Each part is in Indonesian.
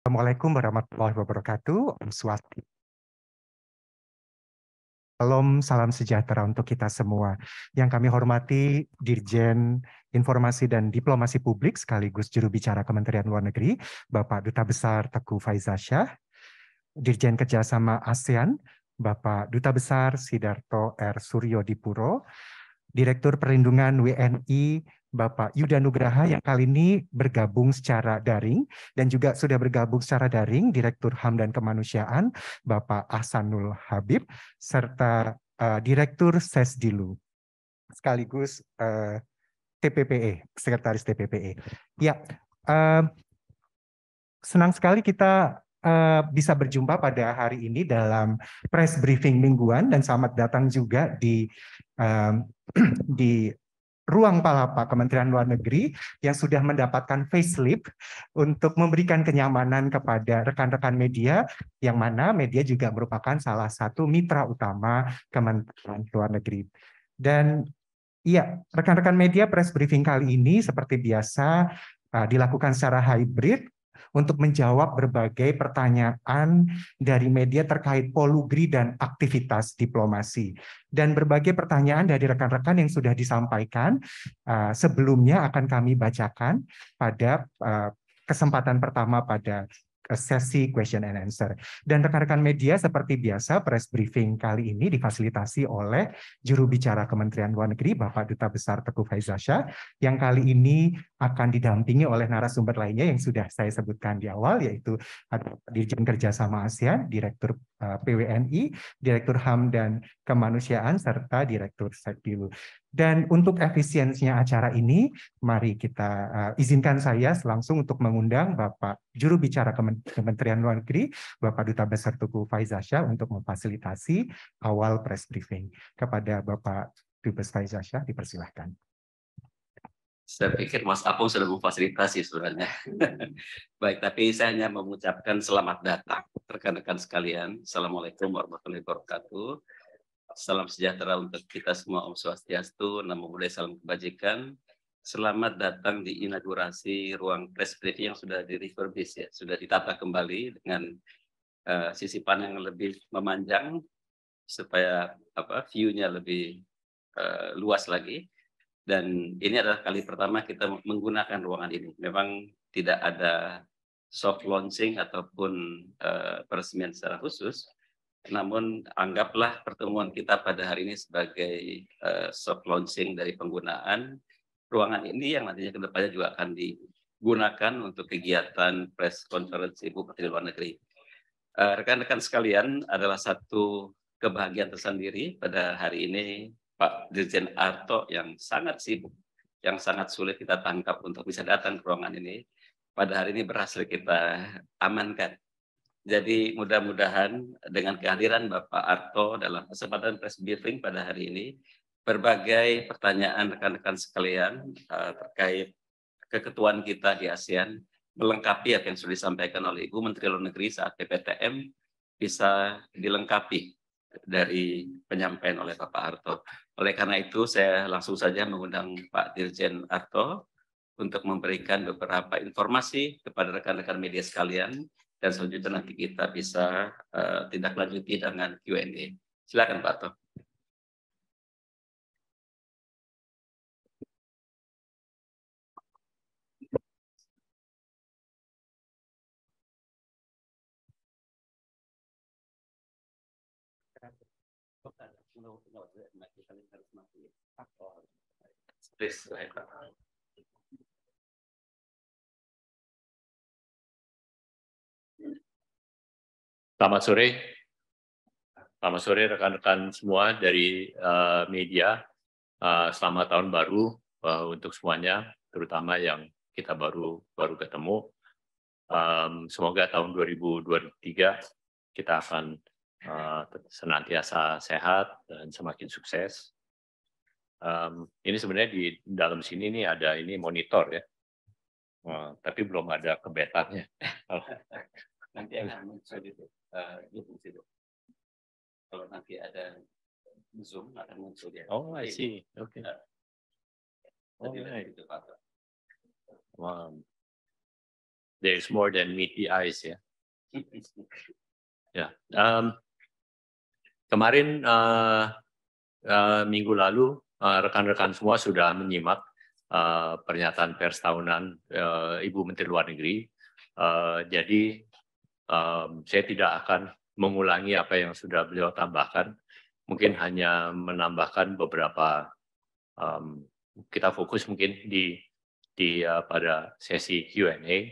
Assalamualaikum warahmatullahi wabarakatuh. Om Swasti. Salam, salam sejahtera untuk kita semua. Yang kami hormati Dirjen Informasi dan Diplomasi Publik sekaligus juru bicara Kementerian Luar Negeri, Bapak Duta Besar Teguh Faizasyah, Dirjen Kerjasama ASEAN, Bapak Duta Besar Sidarto R. Suryo Dipuro, Direktur Perlindungan WNI Bapak Yuda Nugraha yang kali ini bergabung secara daring dan juga sudah bergabung secara daring Direktur HAM dan Kemanusiaan Bapak Ahsanul Habib serta uh, Direktur Sesdilu sekaligus uh, eh, TPPE, Sekretaris TPPE. Ya, uh, senang sekali kita uh, bisa berjumpa pada hari ini dalam press briefing mingguan dan selamat datang juga di uh, di ruang Palapa Kementerian Luar Negeri yang sudah mendapatkan facelift untuk memberikan kenyamanan kepada rekan-rekan media yang mana media juga merupakan salah satu mitra utama Kementerian Luar Negeri. Dan iya, rekan-rekan media press briefing kali ini seperti biasa uh, dilakukan secara hybrid untuk menjawab berbagai pertanyaan dari media terkait polugri dan aktivitas diplomasi. Dan berbagai pertanyaan dari rekan-rekan yang sudah disampaikan uh, sebelumnya akan kami bacakan pada uh, kesempatan pertama pada sesi question and answer. Dan rekan-rekan media seperti biasa press briefing kali ini difasilitasi oleh juru bicara Kementerian Luar Negeri Bapak Duta Besar Teguh Faizasha yang kali ini akan didampingi oleh narasumber lainnya yang sudah saya sebutkan di awal yaitu Dirjen Kerjasama ASEAN, Direktur PWNI, Direktur HAM dan Kemanusiaan serta Direktur Sekdilu. Dan untuk efisiensinya acara ini, mari kita uh, izinkan saya langsung untuk mengundang Bapak Juru Bicara Kementerian Luar Negeri, Bapak Duta Besar Tugu Faizasya untuk memfasilitasi awal press briefing. Kepada Bapak Dubes Faizasya, dipersilahkan. Saya pikir Mas Apung sudah memfasilitasi sebenarnya. Baik, tapi saya hanya mengucapkan selamat datang rekan-rekan sekalian. Assalamualaikum warahmatullahi wabarakatuh. Salam sejahtera untuk kita semua Om Swastiastu, Namo Buddhaya, salam kebajikan. Selamat datang di inaugurasi ruang press briefing yang sudah di refurbish ya, sudah ditata kembali dengan uh, sisipan yang lebih memanjang supaya apa view-nya lebih uh, luas lagi. Dan ini adalah kali pertama kita menggunakan ruangan ini. Memang tidak ada soft launching ataupun uh, peresmian secara khusus, namun anggaplah pertemuan kita pada hari ini sebagai uh, soft launching dari penggunaan ruangan ini yang nantinya ke depannya juga akan digunakan untuk kegiatan press conference Ibu Menteri Luar Negeri. Eh, rekan-rekan uh, sekalian adalah satu kebahagiaan tersendiri pada hari ini Pak Dirjen Arto yang sangat sibuk, yang sangat sulit kita tangkap untuk bisa datang ke ruangan ini. Pada hari ini berhasil kita amankan jadi mudah-mudahan dengan kehadiran Bapak Arto dalam kesempatan press briefing pada hari ini, berbagai pertanyaan rekan-rekan sekalian uh, terkait keketuaan kita di ASEAN melengkapi apa yang sudah disampaikan oleh Ibu Menteri Luar Negeri saat PPTM bisa dilengkapi dari penyampaian oleh Bapak Arto. Oleh karena itu saya langsung saja mengundang Pak Dirjen Arto untuk memberikan beberapa informasi kepada rekan-rekan media sekalian dan selanjutnya nanti kita bisa uh, tindak lanjuti dengan Q&A. Silakan Pak Toh. Please, Selamat sore. Selamat sore rekan-rekan semua dari uh, media. Uh, selamat tahun baru uh, untuk semuanya, terutama yang kita baru baru ketemu. Um, semoga tahun 2023 kita akan uh, senantiasa sehat dan semakin sukses. Um, ini sebenarnya di dalam sini nih ada ini monitor ya, uh, tapi belum ada kebetannya. Nanti akan muncul itu uh, itu situ. Kalau nanti ada Zoom akan muncul ya. Oh, I see. Oke. Okay. Uh, oh, right. itu Pak. Wow. there is more than meet the eyes ya. Ya, um, kemarin uh, uh, minggu lalu rekan-rekan uh, semua sudah menyimak uh, pernyataan pers tahunan uh, Ibu Menteri Luar Negeri. Uh, jadi um, saya tidak akan mengulangi apa yang sudah beliau tambahkan. Mungkin hanya menambahkan beberapa um, kita fokus mungkin di di uh, pada sesi Q&A.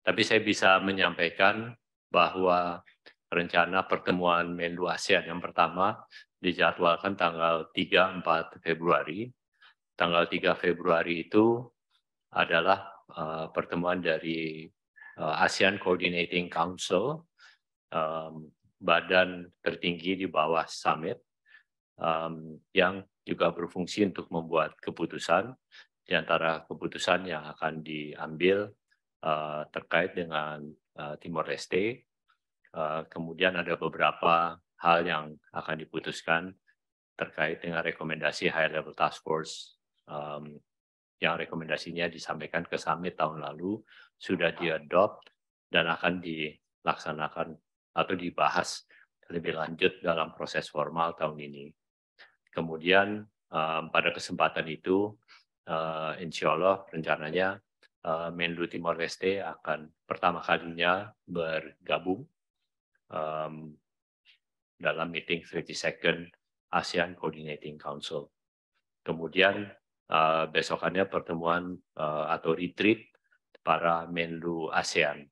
Tapi saya bisa menyampaikan bahwa rencana pertemuan Menlu ASEAN yang pertama dijadwalkan tanggal 3-4 Februari. Tanggal 3 Februari itu adalah uh, pertemuan dari uh, ASEAN Coordinating Council, um, badan tertinggi di bawah summit, um, yang juga berfungsi untuk membuat keputusan di antara keputusan yang akan diambil uh, terkait dengan uh, Timor Leste, Eh, kemudian ada beberapa hal yang akan diputuskan terkait dengan rekomendasi High Level Task Force um, yang rekomendasinya disampaikan ke summit tahun lalu sudah diadopt dan akan dilaksanakan atau dibahas lebih lanjut dalam proses formal tahun ini. Kemudian um, pada kesempatan itu, uh, insya Allah rencananya uh, Menlu Timor Leste akan pertama kalinya bergabung um, dalam meeting 32nd ASEAN Coordinating Council. Kemudian uh, besokannya pertemuan uh, atau retreat para Menlu ASEAN.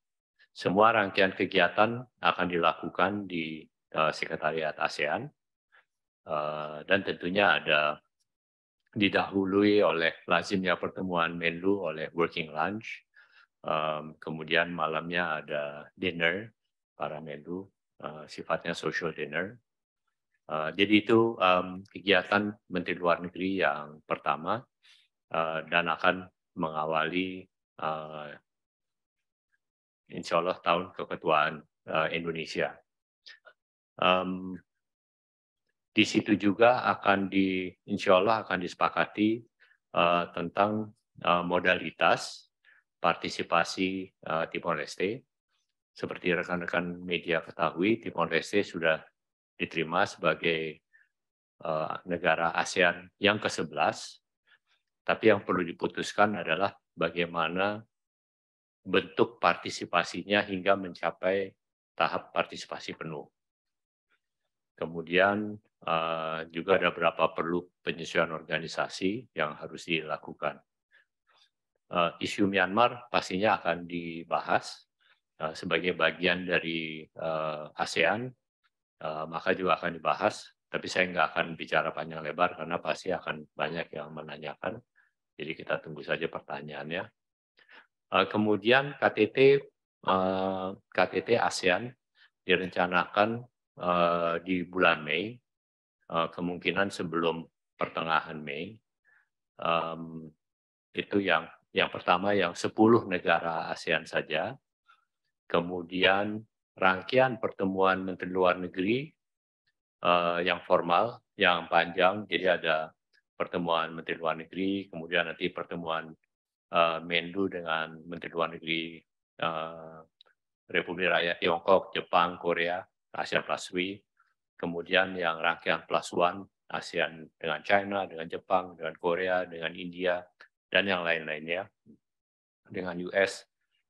Semua rangkaian kegiatan akan dilakukan di uh, Sekretariat ASEAN uh, dan tentunya ada didahului oleh lazimnya pertemuan Menlu oleh working lunch. Um, kemudian malamnya ada dinner para Menlu, uh, sifatnya social dinner. Uh, jadi itu um, kegiatan Menteri Luar Negeri yang pertama uh, dan akan mengawali uh, insya Allah tahun keketuaan uh, Indonesia. Um, di situ juga akan di insya Allah akan disepakati uh, tentang uh, modalitas partisipasi uh, Timor Leste seperti rekan-rekan media ketahui, Timor Leste sudah diterima sebagai uh, negara ASEAN yang ke-11, tapi yang perlu diputuskan adalah bagaimana bentuk partisipasinya hingga mencapai tahap partisipasi penuh. Kemudian uh, juga ada beberapa perlu penyesuaian organisasi yang harus dilakukan. Uh, isu Myanmar pastinya akan dibahas Eh, sebagai bagian dari uh, ASEAN, uh, maka juga akan dibahas. Tapi saya nggak akan bicara panjang lebar karena pasti akan banyak yang menanyakan. Jadi kita tunggu saja pertanyaannya. Uh, kemudian KTT uh, KTT ASEAN direncanakan uh, di bulan Mei, uh, kemungkinan sebelum pertengahan Mei. Um, itu yang yang pertama yang 10 negara ASEAN saja kemudian rangkaian pertemuan Menteri Luar Negeri uh, yang formal, yang panjang, jadi ada pertemuan Menteri Luar Negeri, kemudian nanti pertemuan uh, Menlu dengan Menteri Luar Negeri uh, Republik Rakyat Tiongkok, Jepang, Korea, ASEAN Plus W, kemudian yang rangkaian Plus One, ASEAN dengan China, dengan Jepang, dengan Korea, dengan India, dan yang lain-lainnya, dengan US,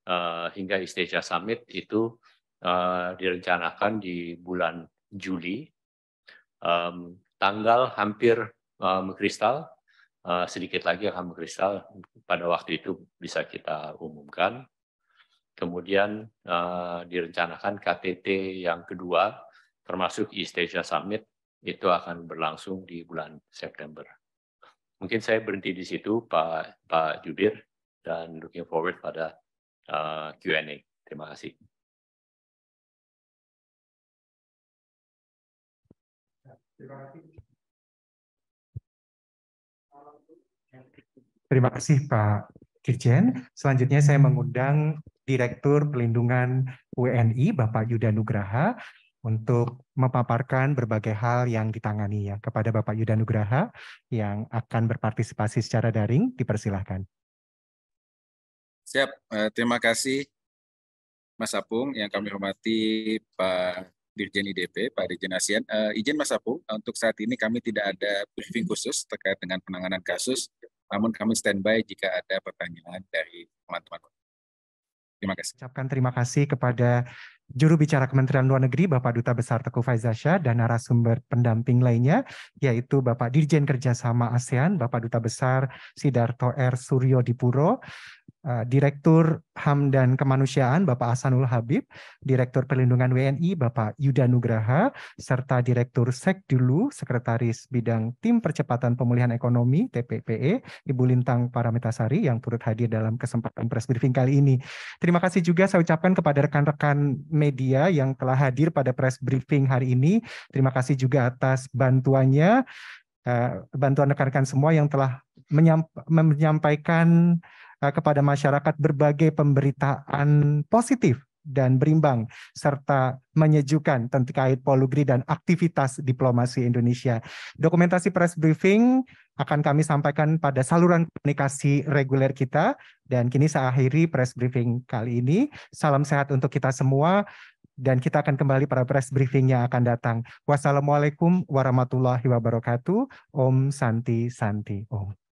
uh, hingga East Asia Summit itu uh, direncanakan di bulan Juli. Um, tanggal hampir uh, mengkristal, uh, sedikit lagi akan mengkristal. Pada waktu itu bisa kita umumkan. Kemudian uh, direncanakan KTT yang kedua, termasuk East Asia Summit, itu akan berlangsung di bulan September. Mungkin saya berhenti di situ, Pak Pak Jubir, dan looking forward pada uh, Q&A. Terima kasih. Terima kasih Pak Dirjen. Selanjutnya saya mengundang Direktur Pelindungan WNI Bapak Yuda Nugraha untuk memaparkan berbagai hal yang ditangani ya kepada Bapak Yuda Nugraha yang akan berpartisipasi secara daring dipersilahkan. Siap, uh, terima kasih Mas Apung yang kami hormati Pak Dirjen IDP, Pak Dirjen ASEAN. Uh, izin Mas Apung, untuk saat ini kami tidak ada briefing khusus terkait dengan penanganan kasus, namun kami standby jika ada pertanyaan dari teman-teman. Terima kasih. Ucapkan terima kasih kepada juru bicara Kementerian Luar Negeri Bapak Duta Besar Teguh Faizasya dan narasumber pendamping lainnya yaitu Bapak Dirjen Kerjasama ASEAN Bapak Duta Besar Sidarto R. Suryo Dipuro, Eh, Direktur HAM dan Kemanusiaan Bapak Hasanul Habib, Direktur Perlindungan WNI Bapak Yuda Nugraha, serta Direktur Sekdulu, Sekretaris Bidang Tim Percepatan Pemulihan Ekonomi TPPE, Ibu Lintang Paramitasari yang turut hadir dalam kesempatan press briefing kali ini. Terima kasih juga saya ucapkan kepada rekan-rekan media yang telah hadir pada press briefing hari ini. Terima kasih juga atas bantuannya, eh, bantuan rekan-rekan semua yang telah menyampaikan Eh, kepada masyarakat berbagai pemberitaan positif dan berimbang serta menyejukkan terkait polugri dan aktivitas diplomasi Indonesia. Dokumentasi press briefing akan kami sampaikan pada saluran komunikasi reguler kita dan kini saya akhiri press briefing kali ini. Salam sehat untuk kita semua dan kita akan kembali pada press briefing yang akan datang. Wassalamualaikum warahmatullahi wabarakatuh. Om Santi Santi Om.